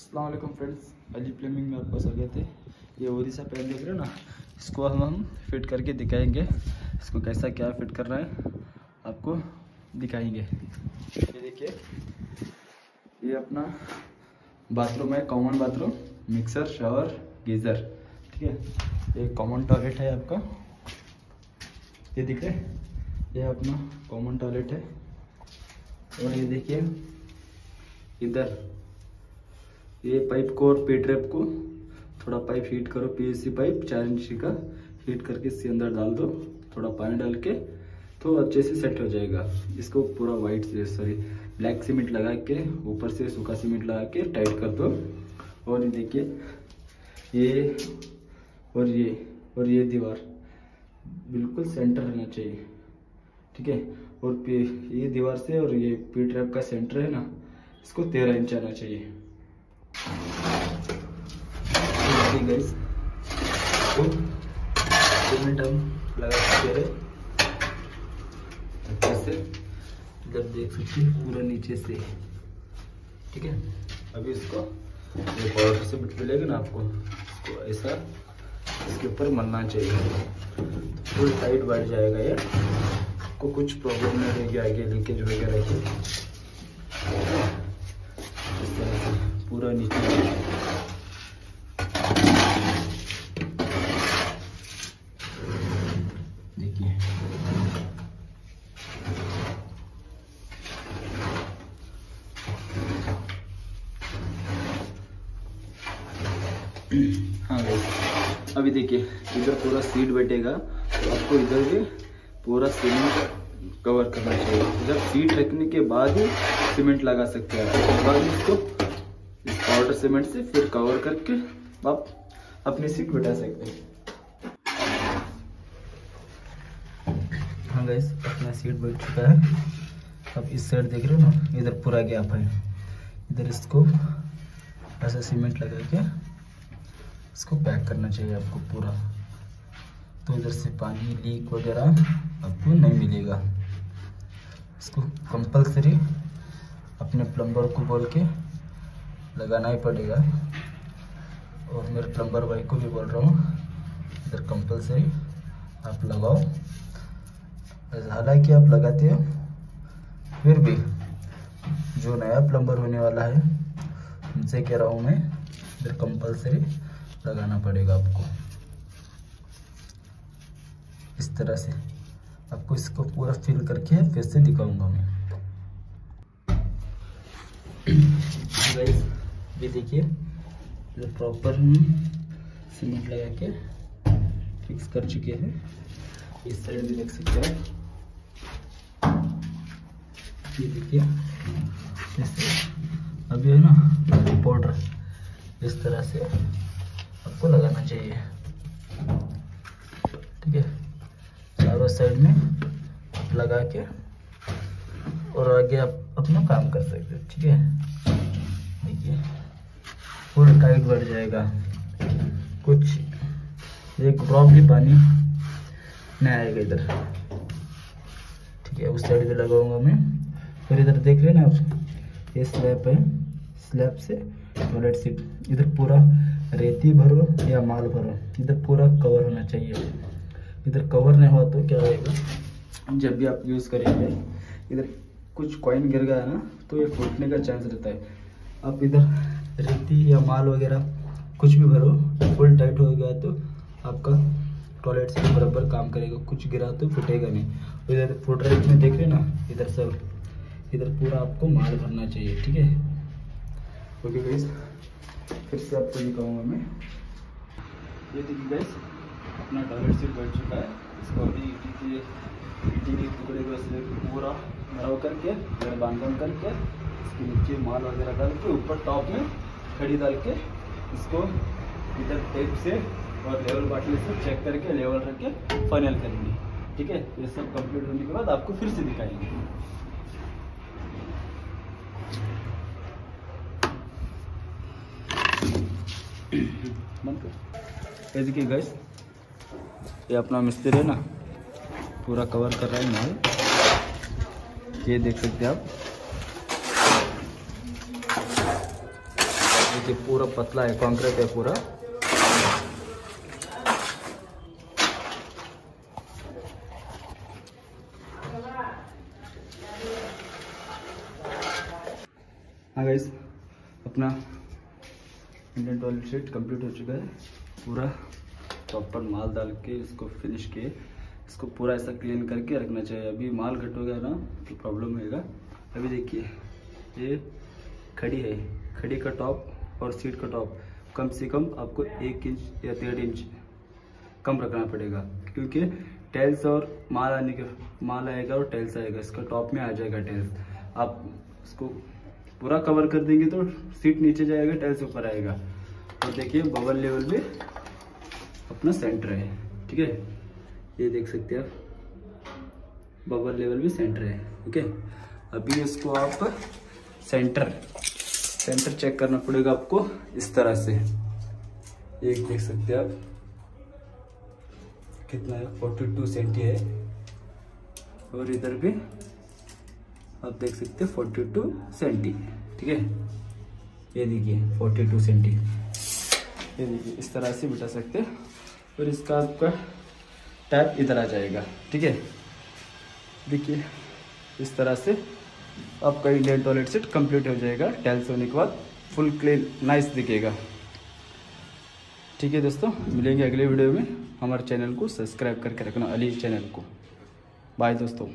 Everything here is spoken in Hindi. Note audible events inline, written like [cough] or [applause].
असलम फ्रेंड्स, अली प्लमिंग में आपका स्वागत है। ये ओरिसा पैन देख रहे हो ना? इसको हम हम फिट करके दिखाएँगे। इसको कैसा क्या फिट करना है, आपको दिखाएँगे। ये देखिए, ये अपना बाथरूम है common bathroom mixer shower geyser ठीक है? ये कॉमन टॉयलेट है आपका। ये दिख रहे ये अपना कॉमन टॉयलेट है। और ये देखिए, इधर ये पाइप को और पे ट्रैप को थोड़ा पाइप हीट करो पीवीसी पाइप, चार इंच का हीट करके इसके अंदर डाल दो, थोड़ा पानी डाल के तो अच्छे से सेट हो जाएगा। इसको पूरा वाइट से सॉरी ब्लैक सीमेंट लगा के, ऊपर से सूखा सीमेंट लगा के टाइट कर दो। और ये देखिए, ये और ये और ये दीवार बिल्कुल सेंटर रहना चाहिए, ठीक है? और ये दीवार से और ये पी ट्रैप का सेंटर है ना, इसको तेरह इंच आना चाहिए। रहे अच्छे से इधर देख सकते हैं पूरा नीचे से। ठीक है? अभी इसको ये पाउडर से बिट मिलेगा ना आपको। इसको ऐसा इसके ऊपर मलना चाहिए। फुल टाइट बैठ जाएगा ये। को कुछ प्रॉब्लम नहीं रहेगी आगे लीकेज वगैरह की इस तरह से पूरा नीचे हाँ भाई, अभी देखिए, इधर पूरा सीट बैठेगा तो आपको इधर भी पूरा सीमेंट कवर करना चाहिए। इधर सीट रखने के बाद ही सीमेंट लगा सकते हैं बाद इसको पाउडर सीमेंट से फिर कवर करके आप अपनी सीट बैठा सकते हैं। हाँ गैस अपना सीट बैठ चुका है। अब इस साइड देख रहे हो ना, इधर पूरा गैप है। इधर इसको ऐसा सीमेंट लगा के इसको पैक करना चाहिए आपको पूरा। तो इधर से पानी लीक वगैरह आपको नहीं मिलेगा। इसको कंपलसरी अपने प्लम्बर को बोल के लगाना ही पड़ेगा। और मेरे प्लम्बर भाई को भी बोल रहा हूँ, इधर कंपलसरी आप लगाओ। हालाँकि आप लगाते हो, फिर भी जो नया प्लम्बर होने वाला है, उनसे कह रहा हूँ मैं, इधर कंपलसरी लगाना पड़ेगा आपको। इस तरह से आपको इसको पूरा फिल करके फिर से दिखाऊँगा मैं। [coughs] ये देखिए। प्रॉपर सीमेंट लगा के फिक्स कर चुके हैं। इस साइड भी देख सकते हैं। ये देखिए। अभी है ना पाउडर इस तरह से आपको लगाना चाहिए। ठीक है? चारों साइड में लगा के और आगे आप अपना काम कर सकते हो। ठीक है? फुल टाइट बढ़ जाएगा। कुछ, एक ड्रॉप भी पानी नहीं आएगा इधर। ठीक है, उस साइड भी लगाऊँगा मैं। फिर इधर देख रहे ना आप? ये स्लैब है। स्लैब से टॉयलेट सीट इधर पूरा रेती भरो या माल भरो। इधर पूरा कवर होना चाहिए। इधर कवर नहीं हुआ तो क्या होएगा? जब भी आप यूज़ करेंगे, इधर कुछ कॉइन गिर गया ना तो ये फूटने का चांस रहता है। आप इधर रेती या माल वगैरह कुछ भी भरो, फुल टाइट हो गया तो आपका टॉयलेट से बराबर काम करेगा, कुछ गिरा तो फूटेगा नहीं। इधर फुट रहे में देख रहे ना, इधर सब, इधर पूरा आपको माल भरना चाहिए, ठीक है? ओके गाइस फिर से आपको दिखाऊँगा मैं। ये देखिए गैस अपना टॉयलेट सीट बैठ चुका है। इसको अभी ईटी के ईटी के टुकड़े को इसलिए पूरा भराव करके बांधन करके, इसके नीचे माल वगैरह डाल के ऊपर टॉप में खड़ी डाल के इसको इधर टेप से और लेवल बाटली से चेक करके लेवल रख के फाइनल करेंगे। ठीक है? ये सब कंप्लीट होने के बाद आपको फिर से दिखाएँगे। ये देखिए गैस ये अपना मिस्त्री है ना? पूरा कवर कर रहा है माल। ये देख सकते हैं आप। देखिए पूरा पतला है कॉन्क्रीट है पूरा। हाँ अपना इंडियन टॉयलेट सेट कंप्लीट हो चुका है, पूरा प्रॉपर माल डाल के इसको फिनिश किए। इसको पूरा ऐसा क्लीन करके रखना चाहिए। अभी माल घट हो गया ना तो प्रॉब्लम होएगा। अभी देखिए, ये खड़ी है, खड़ी का टॉप और सीट का टॉप कम से कम आपको एक इंच या डेढ़ इंच कम रखना पड़ेगा, क्योंकि टेल्स और माल आने के, माल आएगा और टेल्स आएगा, इसका टॉप में आ जाएगा टेल्स आप इसको पूरा कवर कर देंगे तो सीट नीचे जाएगा टेल्स ऊपर आएगा। और देखिए बबल लेवल भी अपना सेंटर है, ठीक है? ये देख सकते हैं आप। बबल लेवल भी सेंटर है ओके अभी इसको आप सेंटर सेंटर चेक करना पड़ेगा आपको, इस तरह से। एक देख सकते हैं आप। कितना है? फोर्टी टू सेंटी है। और इधर भी आप देख सकते हैं फोर्टी टू सेंटी ठीक है? ये देखिए फोर्टी टू सेंटी ये देखिए, इस तरह से बिठा सकते हैं। और इसका आपका टैप इधर आ जाएगा। ठीक है? देखिए, इस तरह से आपका इंडियन टॉयलेट सेट कंप्लीट हो जाएगा। टाइल्स होने के बाद फुल क्लीन नाइस दिखेगा। ठीक है दोस्तों, मिलेंगे अगले वीडियो में। हमारे चैनल को सब्सक्राइब करके रखना, अली चैनल को। बाय दोस्तों।